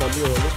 bir yolunu